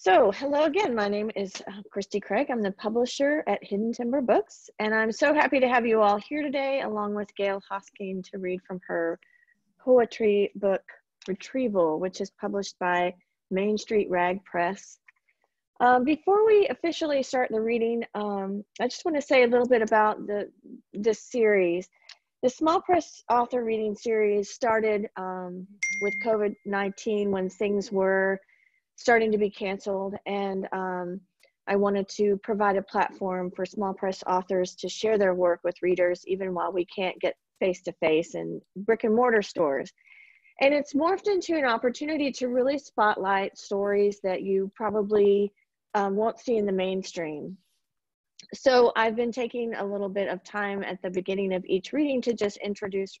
So, hello again. My name is uh, Christy Craig. I'm the publisher at Hidden Timber Books, and I'm so happy to have you all here today, along with Gail Hosking, to read from her poetry book, Retrieval, which is published by Main Street Rag Press. Um, before we officially start the reading, um, I just want to say a little bit about the this series. The Small Press Author Reading Series started um, with COVID 19 when things were starting to be canceled and um, i wanted to provide a platform for small press authors to share their work with readers even while we can't get face to face in brick and mortar stores. And it's morphed into an opportunity to really spotlight stories that you probably um, won't see in the mainstream. So i've been taking a little bit of time at the beginning of each reading to just introduce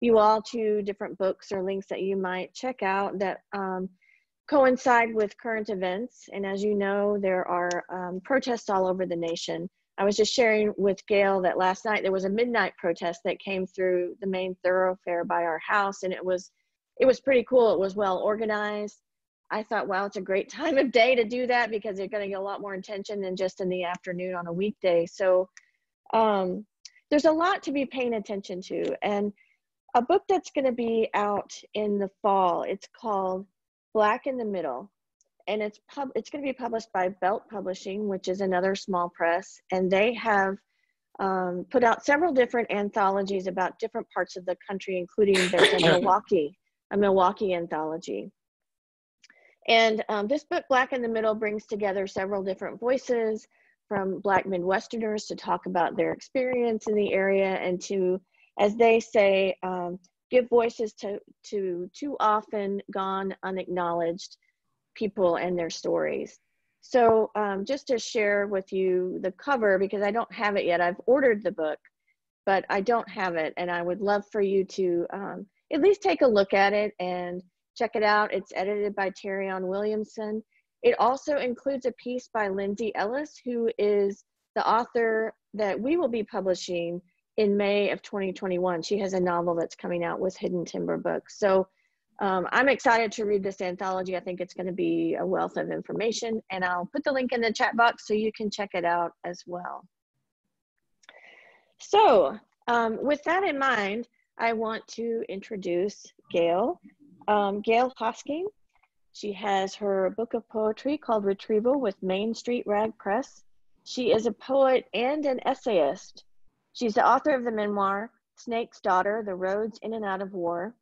you all to different books or links that you might check out that um, coincide with current events. And as you know, there are um, protests all over the nation. I was just sharing with Gail that last night there was a midnight protest that came through the main thoroughfare by our house, and it was it was pretty cool. It was well organized. I thought, wow, it's a great time of day to do that because you're going to get a lot more attention than just in the afternoon on a weekday. So um, there's a lot to be paying attention to, and a book that's going to be out in the fall. It's called Black in the Middle, and it's pub it's going to be published by Belt Publishing, which is another small press, and they have um, put out several different anthologies about different parts of the country, including there's a Milwaukee, a Milwaukee anthology. And um, this book, Black in the Middle, brings together several different voices from Black Midwesterners to talk about their experience in the area and to, as they say, um, give voices to to too often gone unacknowledged people and their stories. So um, just to share with you the cover because i don't have it yet. I've ordered the book but i don't have it and i would love for you to um, at least take a look at it and check it out. It's edited by Terrion williamson. It also includes a piece by lindsay ellis who is the author that we will be publishing in May of 2021. She has a novel that's coming out with Hidden Timber Books. So um, I'm excited to read this anthology. I think it's going to be a wealth of information, and I'll put the link in the chat box so you can check it out as well. So, um, with that in mind, I want to introduce Gail. Um, Gail Hosking. She has her book of poetry called Retrieval with Main Street Rag Press. She is a poet and an essayist. She's the author of the memoir, Snake's Daughter The Roads In and Out of War.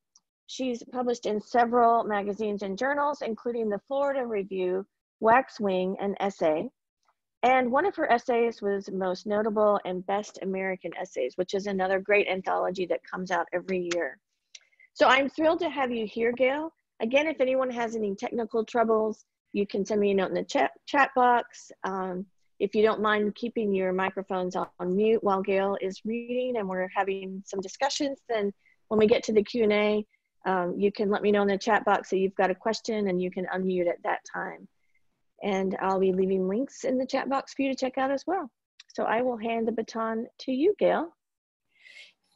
She's published in several magazines and journals, including the Florida Review, Waxwing, and Essay. And one of her essays was Most Notable and Best American Essays, which is another great anthology that comes out every year. So I'm thrilled to have you here, Gail. Again, if anyone has any technical troubles, you can send me a note in the chat, chat box. Um, if you don't mind keeping your microphones on mute while Gail is reading and we're having some discussions, then when we get to the Q&A, um, you can let me know in the chat box that you've got a question and you can unmute at that time. And I'll be leaving links in the chat box for you to check out as well. So I will hand the baton to you, Gail.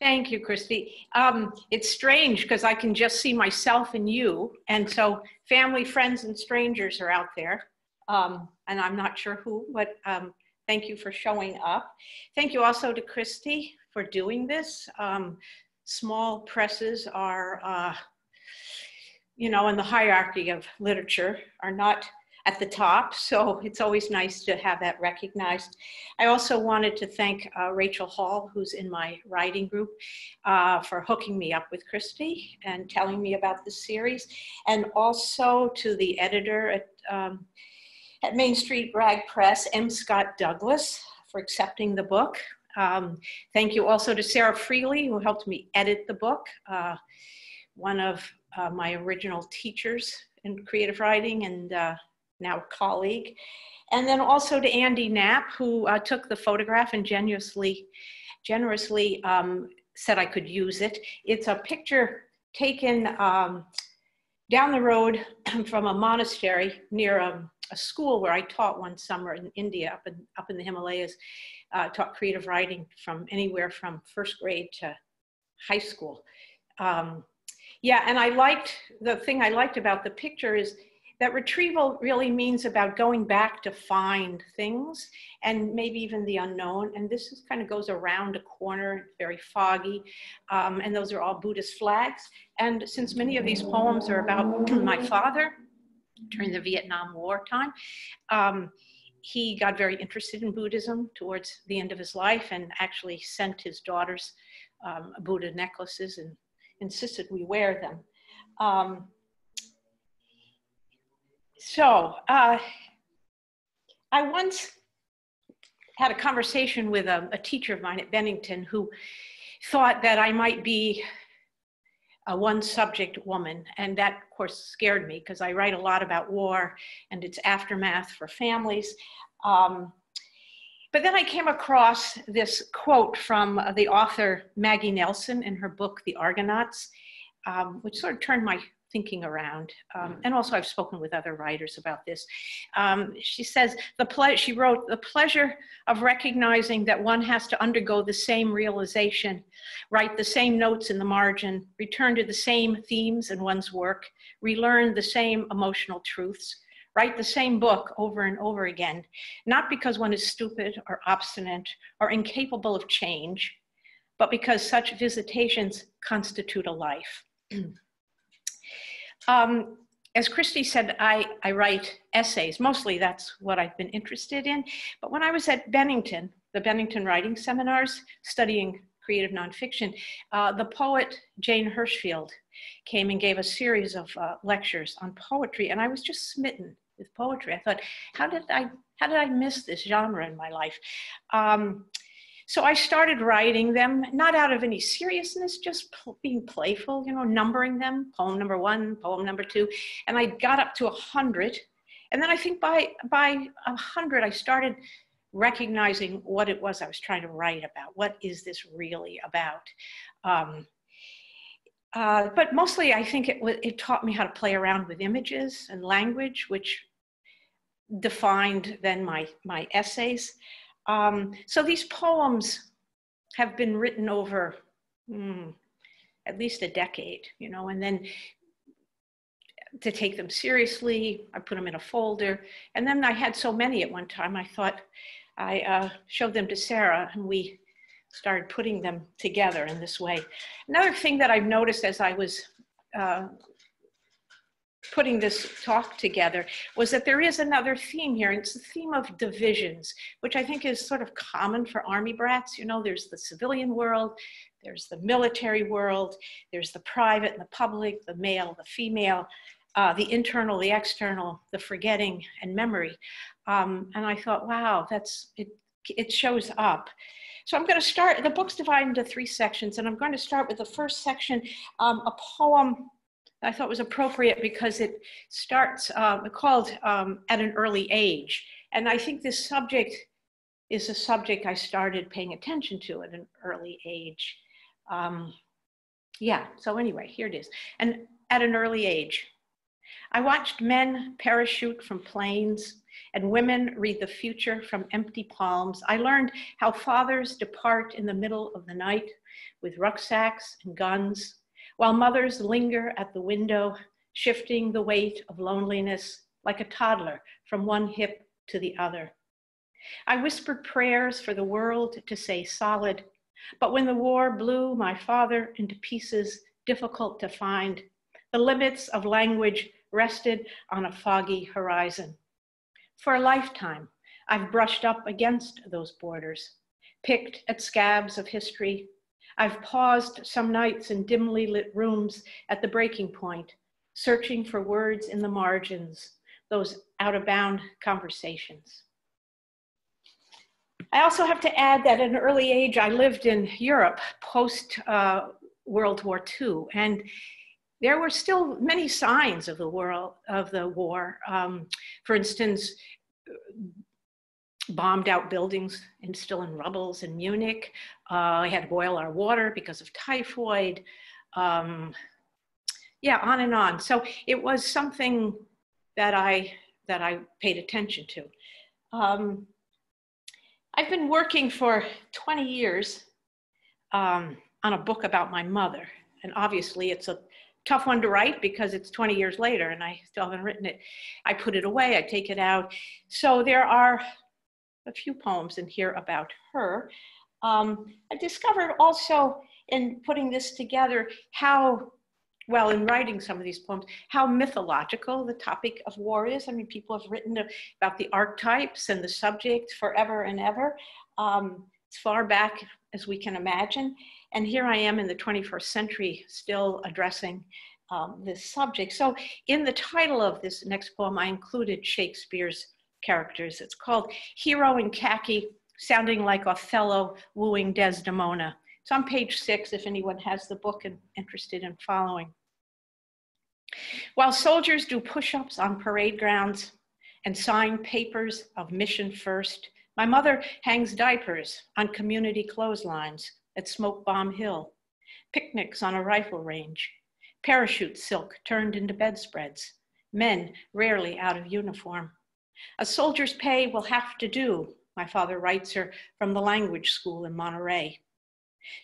Thank you, Christy. Um, it's strange because I can just see myself and you. And so family, friends, and strangers are out there um, and I'm not sure who, but um, thank you for showing up. Thank you also to Christy for doing this. Um, small presses are, uh, you know, in the hierarchy of literature are not at the top, so it's always nice to have that recognized. I also wanted to thank uh, Rachel Hall, who's in my writing group, uh, for hooking me up with Christy and telling me about the series, and also to the editor at um, at Main Street Rag Press, M. Scott Douglas, for accepting the book. Um, thank you also to Sarah Freligh, who helped me edit the book, uh, one of uh, my original teachers in creative writing and uh, now colleague. And then also to Andy Knapp, who uh, took the photograph and generously, generously um, said I could use it. It's a picture taken um, down the road from a monastery near a, um, a, school where I taught one summer in India, up in, up in the Himalayas, uh, taught creative writing from anywhere from first grade to high school. Um, yeah, and I liked, the thing I liked about the picture is that retrieval really means about going back to find things and maybe even the unknown. And this is, kind of goes around a corner, very foggy. Um, and those are all Buddhist flags. And since many of these poems are about my father during the Vietnam War time, um, he got very interested in Buddhism towards the end of his life and actually sent his daughters um, Buddha necklaces and insisted we wear them. Um, so uh, I once had a conversation with a, a, teacher of mine at Bennington who thought that I might be a one subject woman. And that, of course, scared me because I write a lot about war and its aftermath for families. Um, but then I came across this quote from the author Maggie Nelson in her book, The Argonauts, um, which sort of turned my thinking around. Um, and also, I've spoken with other writers about this. Um, she says, the ple- she wrote, the pleasure of recognizing that one has to undergo the same realization, write the same notes in the margin, return to the same themes in one's work, relearn the same emotional truths, write the same book over and over again, not because one is stupid or obstinate or incapable of change, but because such visitations constitute a life. Um, as Christy said, I, I write essays. Mostly that's what I've been interested in. But when I was at Bennington, the Bennington Writing Seminars, studying creative nonfiction, uh, the poet Jane Hirshfield came and gave a series of uh, lectures on poetry, and I was just smitten with poetry. I thought, how did I how did I miss this genre in my life? Um, so I started writing them, not out of any seriousness, just pl- being playful, you know, numbering them, poem number one, poem number two. And I got up to a hundred. And then I think by by a hundred, I started recognizing what it was I was trying to write about. What is this really about? Um, uh, but mostly, I think it, it taught me how to play around with images and language, which defined then my my essays. Um, so these poems have been written over mm, at least a decade, you know, and then to take them seriously, I put them in a folder. And then I had so many at one time, I thought I uh, showed them to Sarah and we started putting them together in this way. Another thing that I've noticed as I was uh, putting this talk together was that there is another theme here. And it's the theme of divisions, which I think is sort of common for army brats. You know, there's the civilian world, there's the military world, there's the private and the public, the male, the female, uh, the internal, the external, the forgetting and memory. Um, and I thought, wow, that's it. It shows up. So I'm going to start. The book's divided into three sections, and I'm going to start with the first section, um, a poem I thought was appropriate because it starts uh, called um, at an early age. And I think this subject is a subject I started paying attention to at an early age. Um, yeah, so anyway, here it is. And at an early age, I watched men parachute from planes and women read the future from empty palms. I learned how fathers depart in the middle of the night with rucksacks and guns while mothers linger at the window, shifting the weight of loneliness like a toddler from one hip to the other. I whispered prayers for the world to stay solid, but when the war blew my father into pieces difficult to find, the limits of language rested on a foggy horizon. For a lifetime, I've brushed up against those borders, picked at scabs of history, I've paused some nights in dimly lit rooms at the breaking point, searching for words in the margins, those out of bound conversations. I also have to add that at an early age, I lived in Europe post uh, World War II, and there were still many signs of the world of the war. Um, for instance, bombed out buildings and still in rubbles in Munich. Uh, I had to boil our water because of typhoid. Um, yeah, on and on. So it was something that I that I paid attention to. Um, I've been working for 20 years um, on a book about my mother, and obviously it's a tough one to write because it's 20 years later and I still haven't written it. I put it away, I take it out. So there are a few poems in here about her. Um, I discovered also in putting this together how, well, in writing some of these poems, how mythological the topic of war is. I mean, people have written about the archetypes and the subject forever and ever, um, as far back as we can imagine. And here I am in the 21st century still addressing um, this subject. So in the title of this next poem, I included Shakespeare's characters. It's called Hero in Khaki, sounding like Othello wooing Desdemona. It's on page six if anyone has the book and interested in following. While soldiers do push ups on parade grounds and sign papers of mission first, my mother hangs diapers on community clotheslines at Smoke Bomb Hill, picnics on a rifle range, parachute silk turned into bedspreads, men rarely out of uniform. A soldier's pay will have to do, my father writes her from the language school in Monterey.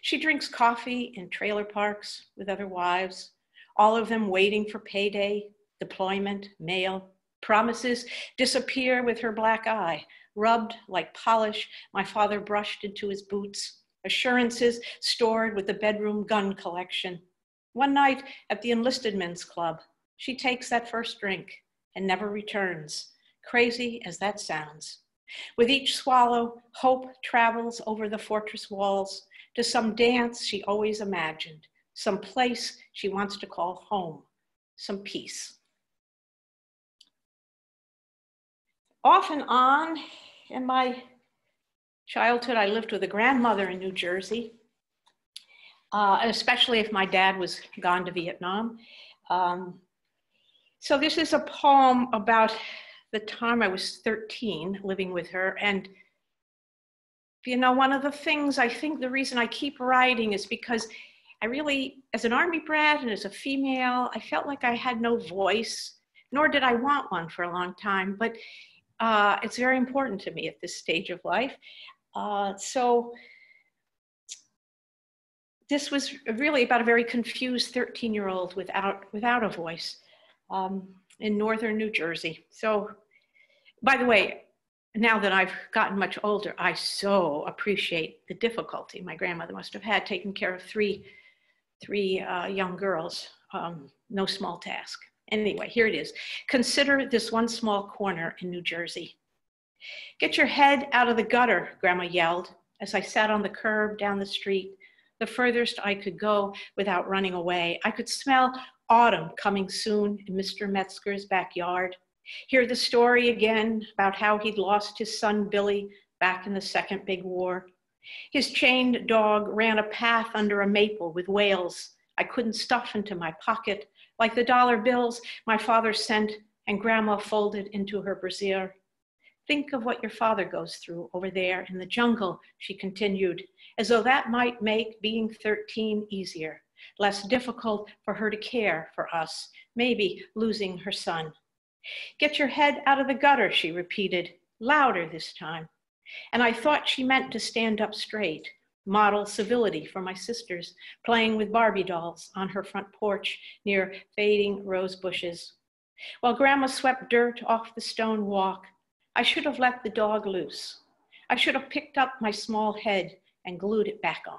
She drinks coffee in trailer parks with other wives, all of them waiting for payday, deployment, mail. Promises disappear with her black eye, rubbed like polish my father brushed into his boots, assurances stored with the bedroom gun collection. One night at the enlisted men's club, she takes that first drink and never returns, crazy as that sounds. With each swallow, hope travels over the fortress walls, to some dance she always imagined, some place she wants to call home, some peace. Off and on in my childhood, I lived with a grandmother in New Jersey, uh, especially if my dad was gone to Vietnam. Um, so this is a poem about the time I was 13 living with her and you know, one of the things I think the reason I keep writing is because I really, as an army brat and as a female, I felt like I had no voice, nor did I want one for a long time. But uh, it's very important to me at this stage of life. Uh, so this was really about a very confused 13 year old without, without a voice um, in northern New Jersey. So, by the way, now that I've gotten much older, I so appreciate the difficulty my grandmother must have had taking care of three, three uh, young girls. Um, no small task. Anyway, here it is. Consider this one small corner in New Jersey. Get your head out of the gutter, Grandma yelled as I sat on the curb down the street, the furthest I could go without running away. I could smell autumn coming soon in Mr. Metzger's backyard. Hear the story again about how he'd lost his son Billy back in the second big war. His chained dog ran a path under a maple with whales I couldn't stuff into my pocket, like the dollar bills my father sent and grandma folded into her brassiere. Think of what your father goes through over there in the jungle, she continued, as though that might make being 13 easier, less difficult for her to care for us, maybe losing her son. Get your head out of the gutter, she repeated, louder this time. And I thought she meant to stand up straight, model civility for my sisters, playing with Barbie dolls on her front porch near fading rose bushes. While Grandma swept dirt off the stone walk, I should have let the dog loose. I should have picked up my small head and glued it back on.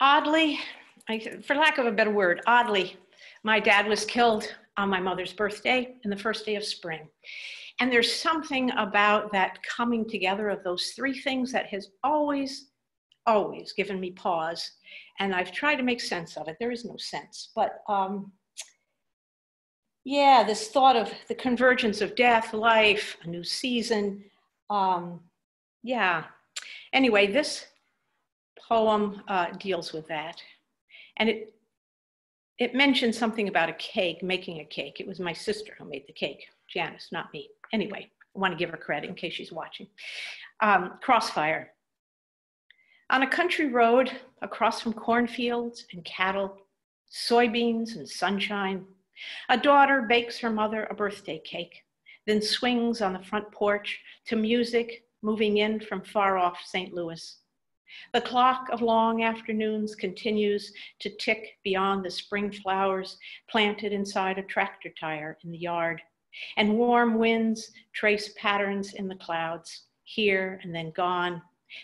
Oddly, I, for lack of a better word, oddly, my dad was killed on my mother's birthday and the first day of spring. And there's something about that coming together of those three things that has always, always given me pause. And I've tried to make sense of it. There is no sense. But um, yeah, this thought of the convergence of death, life, a new season. Um, yeah. Anyway, this poem uh, deals with that. And it, it mentioned something about a cake, making a cake. It was my sister who made the cake, Janice, not me. Anyway, I want to give her credit in case she's watching. Um, crossfire. On a country road across from cornfields and cattle, soybeans and sunshine, a daughter bakes her mother a birthday cake, then swings on the front porch to music moving in from far off St. Louis. The clock of long afternoons continues to tick beyond the spring flowers planted inside a tractor tire in the yard, and warm winds trace patterns in the clouds, here and then gone,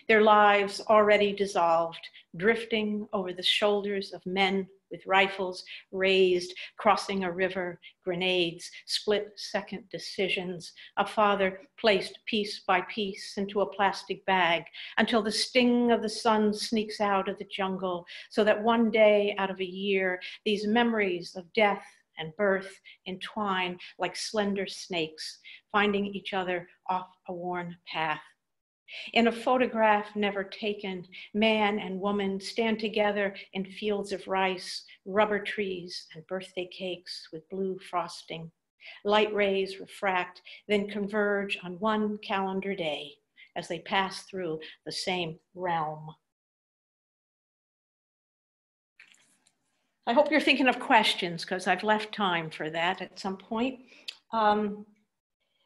their lives already dissolved, drifting over the shoulders of men with rifles raised, crossing a river, grenades, split second decisions. A father placed piece by piece into a plastic bag until the sting of the sun sneaks out of the jungle, so that one day out of a year, these memories of death and birth entwine like slender snakes, finding each other off a worn path. In a photograph never taken, man and woman stand together in fields of rice, rubber trees, and birthday cakes with blue frosting. Light rays refract, then converge on one calendar day as they pass through the same realm. I hope you're thinking of questions because I've left time for that at some point. Um,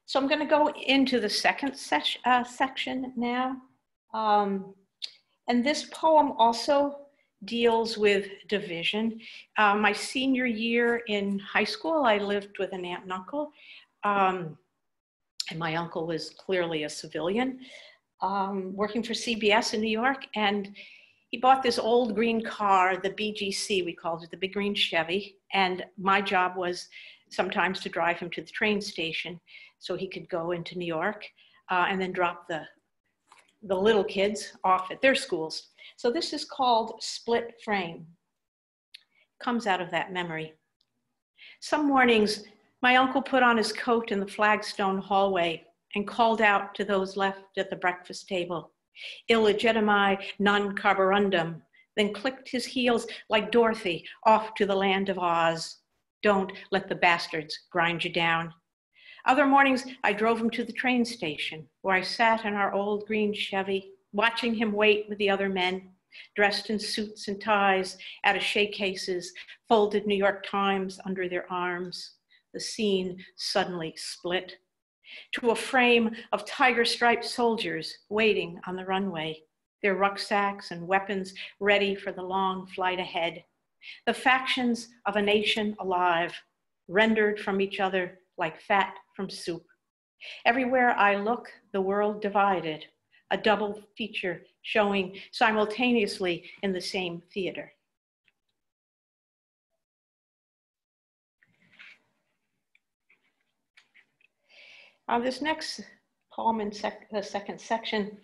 so I'm going to go into the second uh, section now. Um, and this poem also deals with division. Uh, my senior year in high school, I lived with an aunt and uncle. Um, and my uncle was clearly a civilian um, working for CBS in New York. And he bought this old green car, the BGC, we called it, the big green Chevy. And my job was sometimes to drive him to the train station so he could go into New York uh, and then drop the, the little kids off at their schools. So this is called split frame. Comes out of that memory. Some mornings, my uncle put on his coat in the flagstone hallway and called out to those left at the breakfast table, illegitimi non carborundum, then clicked his heels like Dorothy off to the land of Oz. Don't let the bastards grind you down. Other mornings, I drove him to the train station where I sat in our old green Chevy, watching him wait with the other men, dressed in suits and ties, attache cases, folded New York Times under their arms. The scene suddenly split to a frame of tiger striped soldiers waiting on the runway, their rucksacks and weapons ready for the long flight ahead. The factions of a nation alive, rendered from each other like fat from soup. Everywhere I look, the world divided, a double feature showing simultaneously in the same theater. Uh, this next poem in sec the second section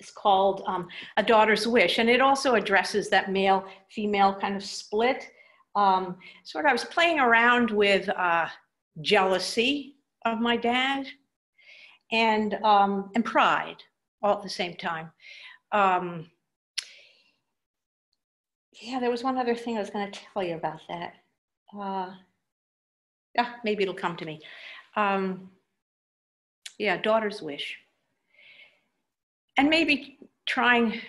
is called um, A Daughter's Wish, and it also addresses that male female kind of split. Um, sort of, I was playing around with uh, jealousy of my dad and, um, and pride all at the same time. Um, yeah, there was one other thing I was going to tell you about that. Uh, yeah, maybe it'll come to me. Um, yeah, daughter's wish. And maybe trying,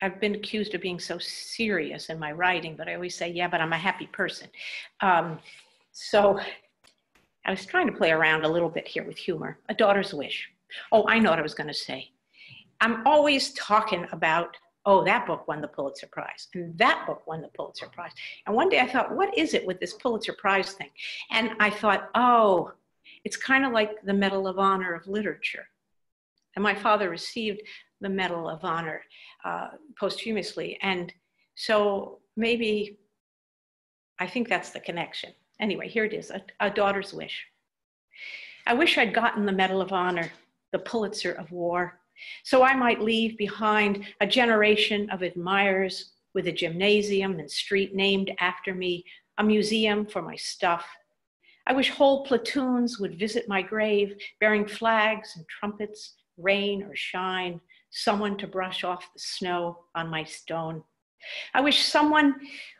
I've been accused of being so serious in my writing, but I always say, yeah, but I'm a happy person. Um, so I was trying to play around a little bit here with humor. A daughter's wish. Oh, I know what I was going to say. I'm always talking about, oh, that book won the Pulitzer Prize, and that book won the Pulitzer Prize. And one day I thought, what is it with this Pulitzer Prize thing? And I thought, oh, it's kind of like the Medal of Honor of Literature. And my father received the Medal of Honor uh, posthumously. And so maybe I think that's the connection. Anyway, here it is a, a daughter's wish. I wish I'd gotten the Medal of Honor, the Pulitzer of War, so I might leave behind a generation of admirers with a gymnasium and street named after me, a museum for my stuff. I wish whole platoons would visit my grave bearing flags and trumpets, rain or shine, someone to brush off the snow on my stone. I wish someone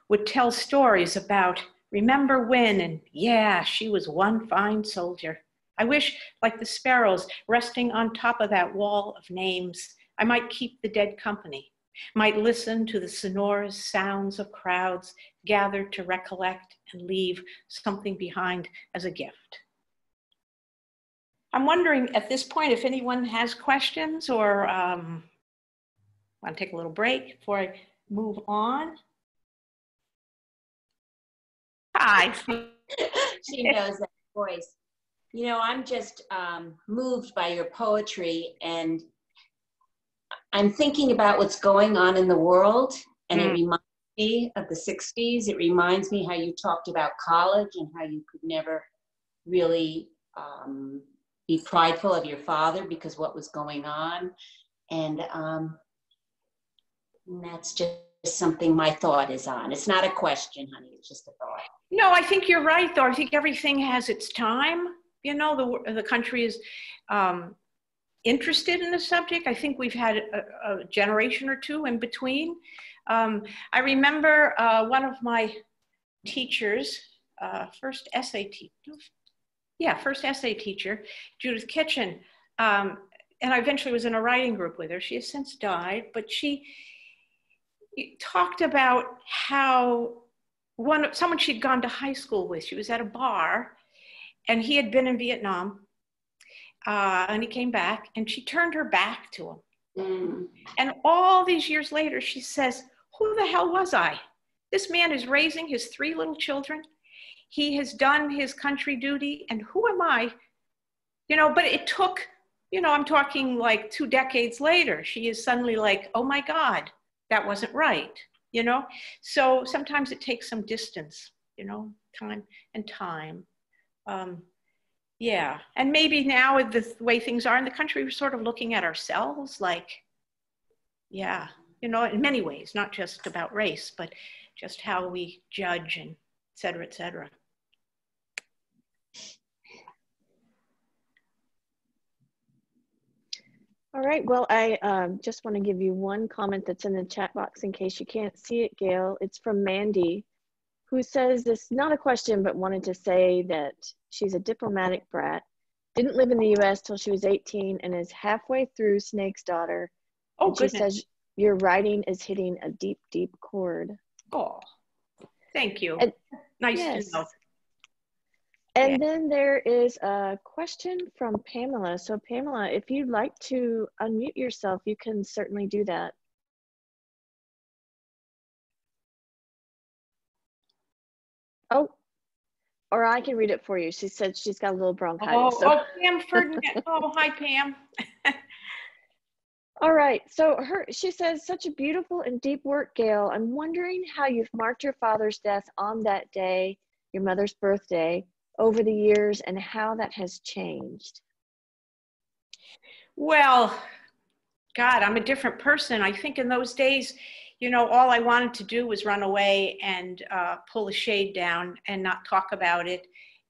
would tell stories about Remember when? And yeah, she was one fine soldier. I wish, like the sparrows resting on top of that wall of names, I might keep the dead company, might listen to the sonorous sounds of crowds gathered to recollect and leave something behind as a gift. I'm wondering at this point if anyone has questions or um, Want to take a little break before I move on? Hi. she knows that voice. You know, I'm just um, moved by your poetry, and I'm thinking about what's going on in the world, and mm. it reminds me of the 60s. It reminds me how you talked about college and how you could never really um, be prideful of your father because what was going on. And, um, and that's just something my thought is on. It's not a question, honey, it's just a thought. No, I think you're right, though. I think everything has its time. You know, the, the country is um, interested in the subject. I think we've had a, a generation or two in between. Um, I remember uh, one of my teachers, uh, first essay teacher, yeah, first essay teacher, Judith Kitchen, um, and I eventually was in a writing group with her. She has since died, but she talked about how one someone she'd gone to high school with. She was at a bar, and he had been in Vietnam, uh, and he came back, and she turned her back to him. Mm. And all these years later, she says, who the hell was I? This man is raising his three little children. He has done his country duty, and who am I? You know, but it took, you know, I'm talking like two decades later. She is suddenly like, oh my God, that wasn't right, you know? So sometimes it takes some distance, you know, time and time. Um, yeah, and maybe now with the way things are in the country, we're sort of looking at ourselves like, yeah, you know, in many ways, not just about race, but just how we judge and et cetera, et cetera. All right, well, I um, just want to give you one comment that's in the chat box in case you can't see it, Gail. It's from Mandy, who says this, not a question, but wanted to say that she's a diplomatic brat, didn't live in the US till she was 18 and is halfway through Snake's Daughter. Oh, and she says your writing is hitting a deep, deep chord. Oh, thank you. And, nice yes. to know. And yeah. then there is a question from Pamela. So, Pamela, if you'd like to unmute yourself, you can certainly do that. Oh, or I can read it for you. She said she's got a little bronchitis. Oh, so. oh Pam Ferdinand. oh, hi, Pam. All right. So her she says such a beautiful and deep work, Gail. I'm wondering how you've marked your father's death on that day, your mother's birthday, over the years and how that has changed. Well, God, I'm a different person. I think in those days, you know, all I wanted to do was run away and uh, pull the shade down and not talk about it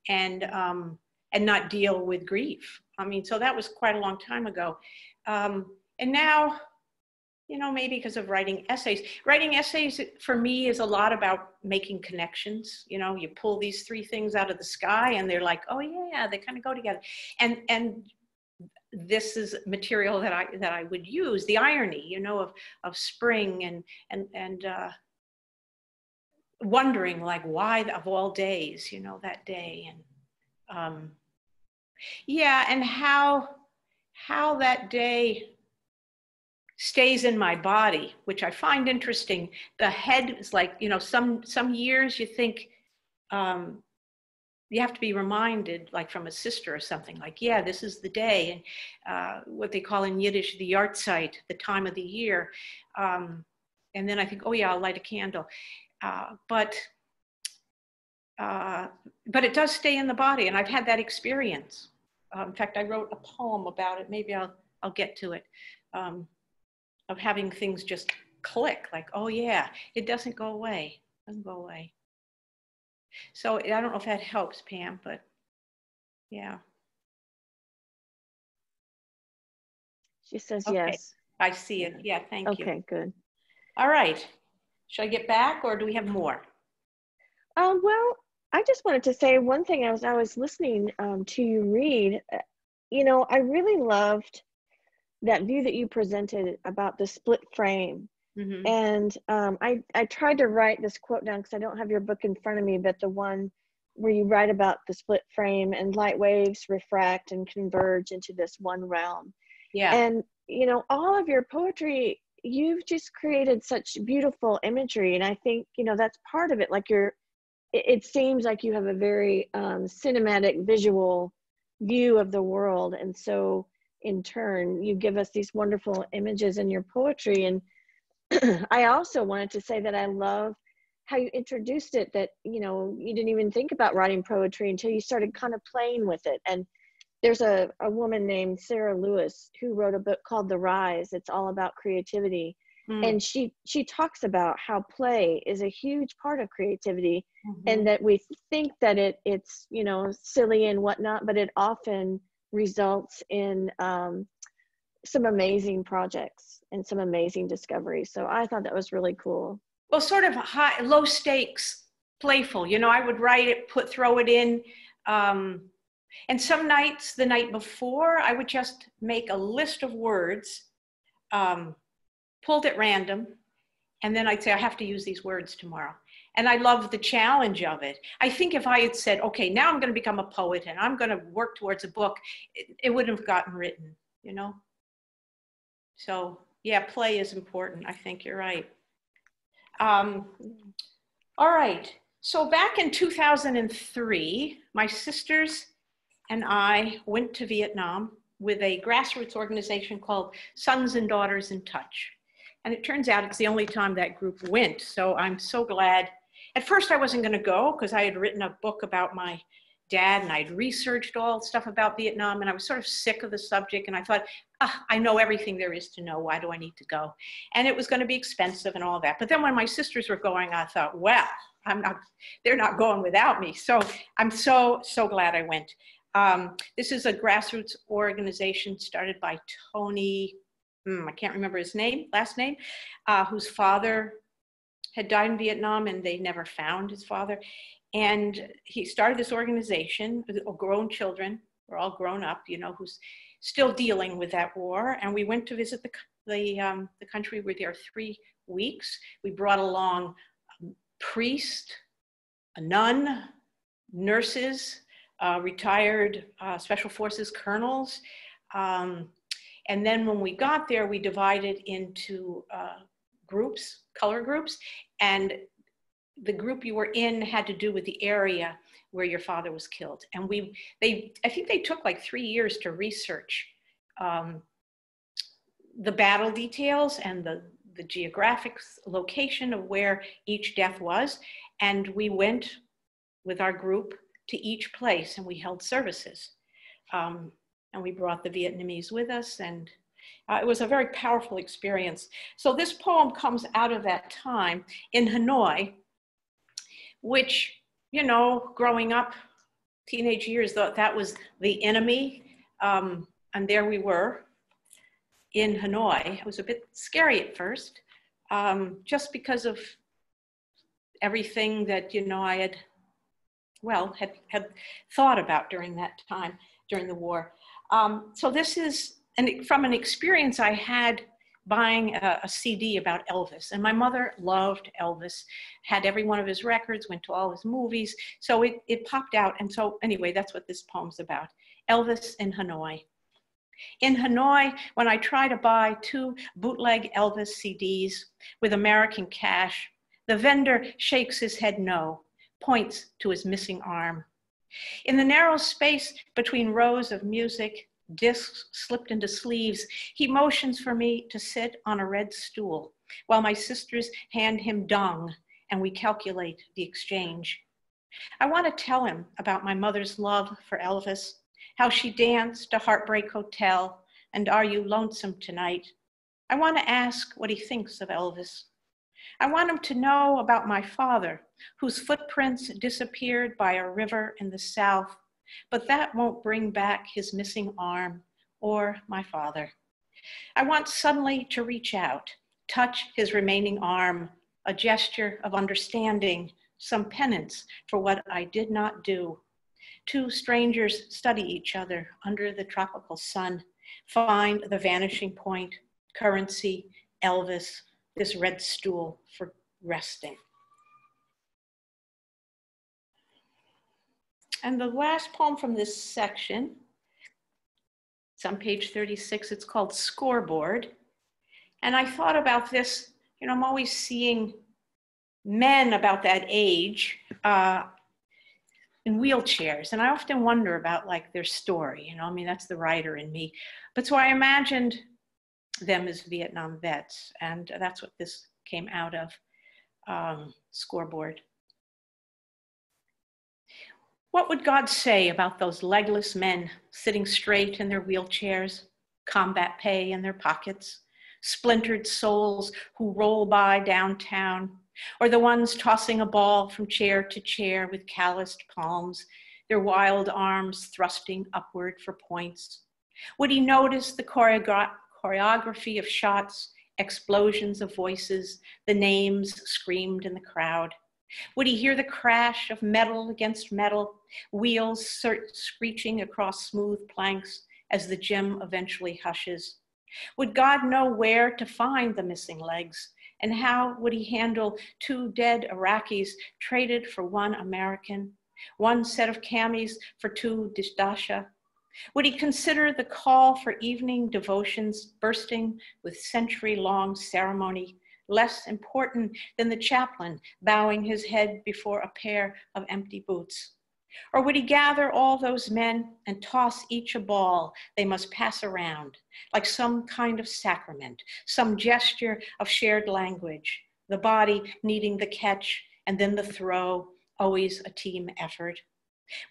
and um, and not deal with grief. I mean, so that was quite a long time ago. Um, and now, you know, maybe because of writing essays, writing essays for me is a lot about making connections. You know, you pull these three things out of the sky and they're like, oh yeah, they kind of go together. And, and this is material that I, that I would use, the irony, you know, of, of spring and, and, and, uh, wondering like why of all days, you know, that day and, um, yeah, and how, how that day stays in my body, which I find interesting. The head is like, you know, some some years you think um, you have to be reminded, like from a sister or something, like, yeah, this is the day, and uh, what they call in Yiddish the yahrzeit, the time of the year. Um, and then I think, oh yeah, I'll light a candle. Uh, but uh, but it does stay in the body, and I've had that experience. Uh, in fact, I wrote a poem about it. Maybe I'll I'll get to it. Um, of having things just click like, oh yeah, it doesn't go away, it doesn't go away. So I don't know if that helps, Pam, but yeah. She says okay. yes. I see it. Yeah, thank okay, you. Okay, good. All right. Should I get back or do we have more? Um, well, I just wanted to say one thing as I was listening um, to you read. Uh, you know, I really loved that view that you presented about the split frame. Mm-hmm. And um, I, I tried to write this quote down because I don't have your book in front of me, but the one where you write about the split frame and light waves refract and converge into this one realm. Yeah. And, you know, all of your poetry you've just created such beautiful imagery and i think you know that's part of it like you're it, it seems like you have a very um, cinematic visual view of the world and so in turn you give us these wonderful images in your poetry and i also wanted to say that i love how you introduced it that you know you didn't even think about writing poetry until you started kind of playing with it and there's a, a woman named Sarah Lewis who wrote a book called The Rise. It's all about creativity. Mm. And she she talks about how play is a huge part of creativity mm-hmm. and that we think that it it's you know silly and whatnot, but it often results in um, some amazing projects and some amazing discoveries. So I thought that was really cool. Well, sort of high, low stakes, playful. You know, I would write it, put, throw it in. Um, and some nights, the night before, I would just make a list of words, um, pulled at random, and then I'd say, I have to use these words tomorrow. And I love the challenge of it. I think if I had said, okay, now I'm going to become a poet and I'm going to work towards a book, it, it wouldn't have gotten written, you know? So, yeah, play is important. I think you're right. Um, all right. So, back in 2003, my sisters and I went to Vietnam with a grassroots organization called Sons and Daughters in Touch. And it turns out it's the only time that group went. So I'm so glad. At first, I wasn't going to go because I had written a book about my dad and I'd researched all stuff about Vietnam and I was sort of sick of the subject. And I thought, ah, I know everything there is to know. Why do I need to go? And it was going to be expensive and all that. But then when my sisters were going, I thought, well, I'm not, they're not going without me. So I'm so, so glad I went. Um, this is a grassroots organization started by Tony, hmm, I can't remember his name, last name, uh, whose father had died in Vietnam and they never found his father. And he started this organization, grown children, we're all grown up, you know, who's still dealing with that war. And we went to visit the, the, um, the country. We were there three weeks. We brought along a priest, a nun, nurses, uh, retired uh, Special Forces colonels. Um, and then when we got there, we divided into uh, groups, color groups, and the group you were in had to do with the area where your father was killed. And we, they, I think they took like three years to research um, the battle details and the, the geographic location of where each death was. And we went with our group to each place and we held services. Um, and we brought the Vietnamese with us and uh, it was a very powerful experience. So this poem comes out of that time in Hanoi, which, you know, growing up, teenage years, thought that was the enemy. Um, and there we were in Hanoi. It was a bit scary at first, um, just because of everything that, you know, I had well, had, had thought about during that time, during the war. Um, so this is and from an experience I had buying a, a, CD about Elvis. And my mother loved Elvis, had every one of his records, went to all his movies. So it, it popped out. And so, anyway, that's what this poem's about Elvis in Hanoi. In Hanoi, when I try to buy two bootleg Elvis CDs with American cash, the vendor shakes his head no points to his missing arm. In the narrow space between rows of music, discs slipped into sleeves, he motions for me to sit on a red stool while my sisters hand him dong and we calculate the exchange. I want to tell him about my mother's love for Elvis, how she danced a Heartbreak Hotel, and Are You Lonesome Tonight? I want to ask what he thinks of Elvis. I want him to know about my father, whose footprints disappeared by a river in the south, but that won't bring back his missing arm or my father. I want suddenly to reach out, touch his remaining arm, a gesture of understanding, some penance for what I did not do. Two strangers study each other under the tropical sun, find the vanishing point, currency, Elvis, this red stool for resting. And the last poem from this section, it's on page 36, it's called Scoreboard. And I thought about this, you know, I'm always seeing men about that age uh, in wheelchairs. And I often wonder about like their story, you know, I mean, that's the writer in me. But so I imagined them as Vietnam vets. And that's what this came out of um, scoreboard. What would God say about those legless men sitting straight in their wheelchairs, combat pay in their pockets, splintered souls who roll by downtown, or the ones tossing a ball from chair to chair with calloused palms, their wild arms thrusting upward for points? Would he notice the choreogra- choreography of shots, explosions of voices, the names screamed in the crowd? Would he hear the crash of metal against metal, wheels screeching across smooth planks as the gym eventually hushes? Would God know where to find the missing legs? And how would he handle two dead Iraqis traded for one American, one set of camis for two dishdasha? Would he consider the call for evening devotions bursting with century long ceremony less important than the chaplain bowing his head before a pair of empty boots? Or would he gather all those men and toss each a ball they must pass around, like some kind of sacrament, some gesture of shared language, the body needing the catch and then the throw, always a team effort?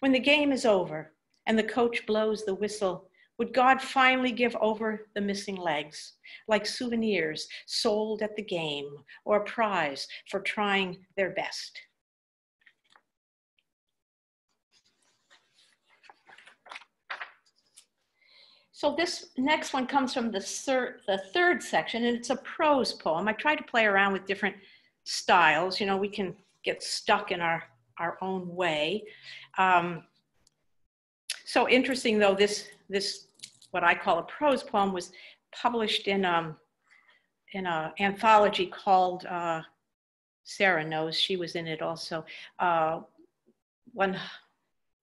When the game is over and the coach blows the whistle, would God finally give over the missing legs, like souvenirs sold at the game or a prize for trying their best? So this next one comes from the, the third section, and it's a prose poem. I try to play around with different styles. You know, we can get stuck in our, our own way. Um, so interesting though, this, this, what I call a prose poem was published in, um, in an anthology called, uh, Sarah knows, she was in it also, uh, one,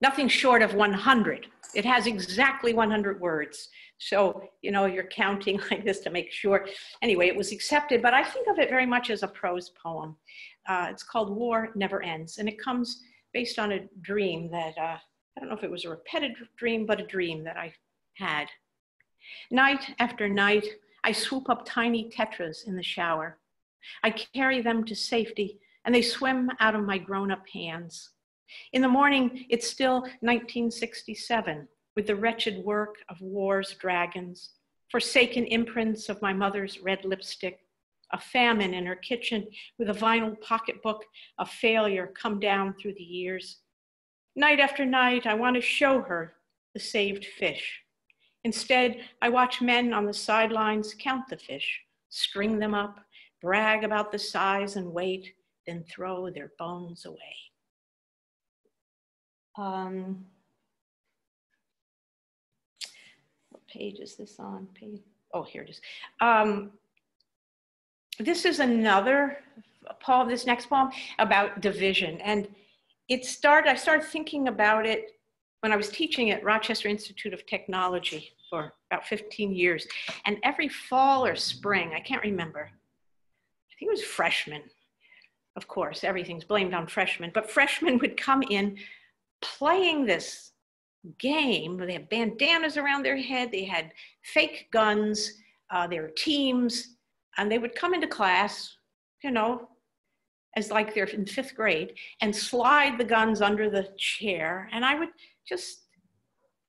nothing short of 100. It has exactly 100 words. So, you know, you're counting like this to make sure. Anyway, it was accepted, but I think of it very much as a prose poem. Uh, it's called War Never Ends, and it comes based on a dream that, uh, I don't know if it was a repetitive dream, but a dream that I had. Night after night, I swoop up tiny tetras in the shower. I carry them to safety, and they swim out of my grown up hands. In the morning, it's still 1967 with the wretched work of war's dragons, forsaken imprints of my mother's red lipstick, a famine in her kitchen with a vinyl pocketbook of failure come down through the years. Night after night, I want to show her the saved fish. Instead, I watch men on the sidelines count the fish, string them up, brag about the size and weight, then throw their bones away. Um, what page is this on? Page, oh, here it is. Um, this is another poem, this next poem about division. And it started, I started thinking about it when I was teaching at Rochester Institute of Technology for about 15 years. And every fall or spring, I can't remember, I think it was freshmen. Of course, everything's blamed on freshmen, but freshmen would come in playing this game. They had bandanas around their head, they had fake guns, uh, they were teams, and they would come into class, you know, as like they're in fifth grade, and slide the guns under the chair. And I would just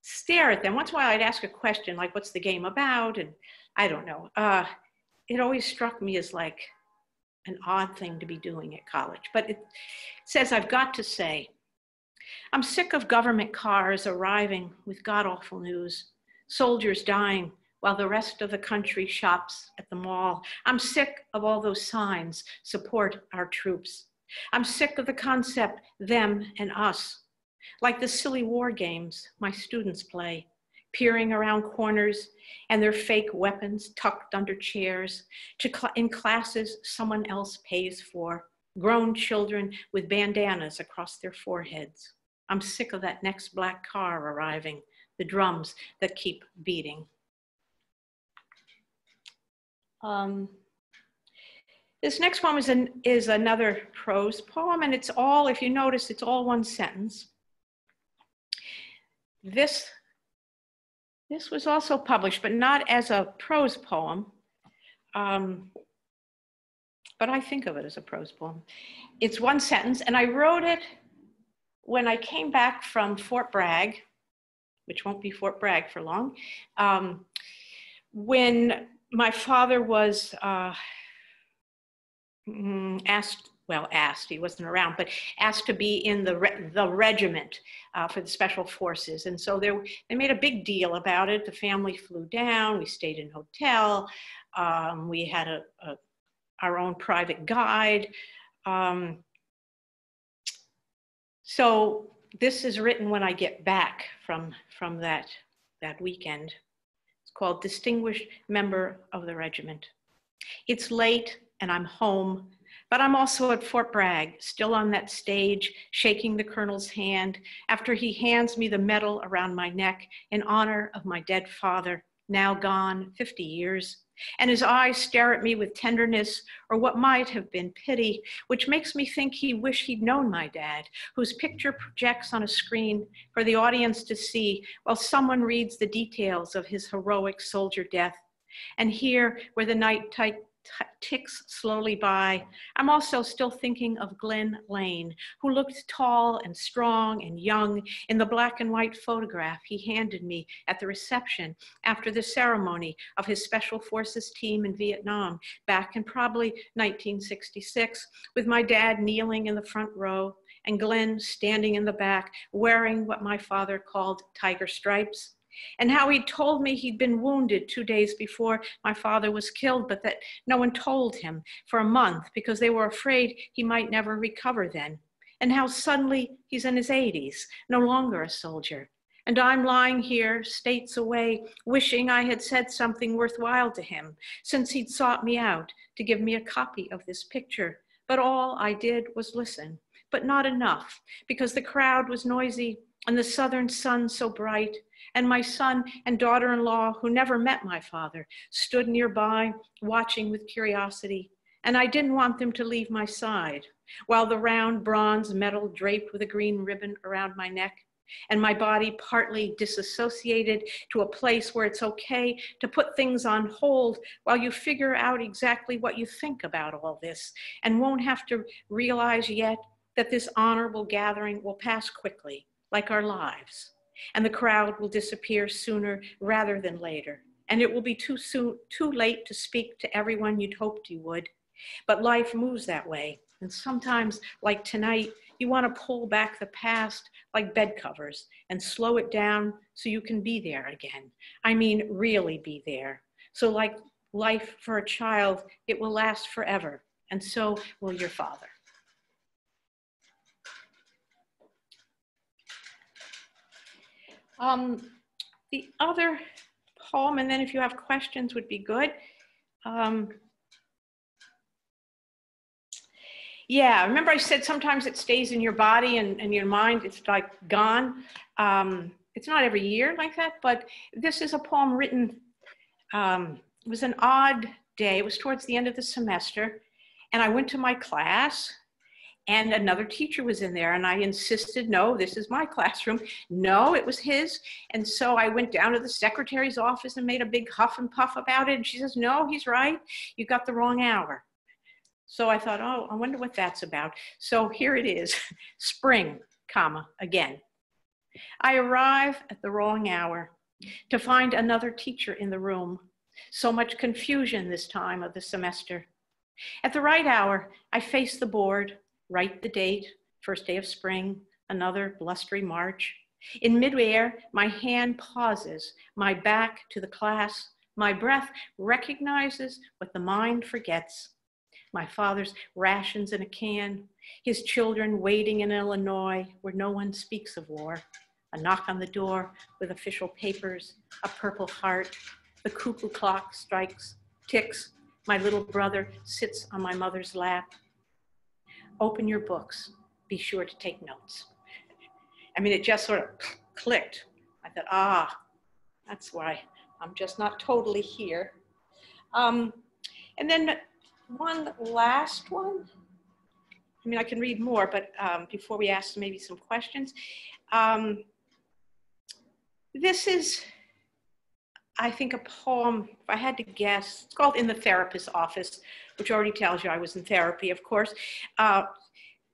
stare at them. Once in a while, I'd ask a question like, What's the game about? And I don't know. Uh, it always struck me as like an odd thing to be doing at college. But it says, I've got to say, I'm sick of government cars arriving with god awful news, soldiers dying while the rest of the country shops at the mall. I'm sick of all those signs support our troops. I'm sick of the concept them and us, like the silly war games my students play, peering around corners and their fake weapons tucked under chairs to cl- in classes someone else pays for, grown children with bandanas across their foreheads. I'm sick of that next black car arriving, the drums that keep beating. Um, this next poem is, an, is another prose poem, and it's all, if you notice, it's all one sentence. This, this was also published, but not as a prose poem. Um, but I think of it as a prose poem. It's one sentence, and I wrote it when I came back from Fort Bragg, which won't be Fort Bragg for long, um, when my father was uh, mm, asked well asked he wasn't around but asked to be in the re- the regiment uh, for the special forces. And so they, they made a big deal about it. The family flew down. We stayed in hotel. Um, we had a, a, our own private guide. Um, so this is written when i get back from from that that weekend. It's called distinguished member of the regiment. It's late and I'm home, but I'm also at Fort Bragg, still on that stage, shaking the colonel's hand after he hands me the medal around my neck in honor of my dead father, now gone 50 years. And his eyes stare at me with tenderness or what might have been pity, which makes me think he wished he'd known my dad, whose picture projects on a screen for the audience to see while someone reads the details of his heroic soldier death. And here, where the night ticks slowly by. I'm also still thinking of Glenn Lane, who looked tall and strong and young in the black and white photograph he handed me at the reception after the ceremony of his Special Forces team in Vietnam back in probably 1966, with my dad kneeling in the front row and Glenn standing in the back wearing what my father called tiger stripes and how he'd told me he'd been wounded two days before my father was killed, but that no one told him for a month because they were afraid he might never recover then. And how suddenly he's in his 80s, no longer a soldier. And I'm lying here, states away, wishing I had said something worthwhile to him, since he'd sought me out to give me a copy of this picture. But all I did was listen, but not enough, because the crowd was noisy and the southern sun so bright and my son and daughter in law, who never met my father, stood nearby, watching with curiosity. And I didn't want them to leave my side, while the round bronze medal draped with a green ribbon around my neck, and my body partly disassociated to a place where it's okay to put things on hold while you figure out exactly what you think about all this, and won't have to realize yet that this honorable gathering will pass quickly, like our lives and the crowd will disappear sooner rather than later. And it will be too soon, too late to speak to everyone you'd hoped you would. But life moves that way. And sometimes, like tonight, you want to pull back the past like bed covers and slow it down so you can be there again. I mean, really be there. So, like life for a child, it will last forever. And so will your father. Um, the other poem, and then if you have questions would be good. Um, yeah, remember I said sometimes it stays in your body and, and your mind, it's like gone. Um, it's not every year like that, but this is a poem written, um, it was an odd day. It was towards the end of the semester. And I went to my class and another teacher was in there and i insisted no this is my classroom. No it was his. And so i went down to the secretary's office and made a big huff and puff about it and she says no he's right you got the wrong hour. So i thought oh i wonder what that's about. So here it is spring comma again. I arrive at the wrong hour to find another teacher in the room. So much confusion this time of the semester. At the right hour i face the board write the date, first day of spring, another blustery March. In midair, my hand pauses, my back to the class, my breath recognizes what the mind forgets. My father's rations in a can, his children waiting in Illinois where no one speaks of war. A knock on the door with official papers, a purple heart, the cuckoo clock strikes, ticks. My little brother sits on my mother's lap open your books. Be sure to take notes. I mean, it just sort of clicked. I thought, ah, that's why I'm just not totally here. Um, and then one last one. I mean, I can read more, but um, before we ask maybe some questions, um, this is, I think, a poem. If I had to guess, it's called "In the Therapist's Office," which already tells you I was in therapy, of course. Uh,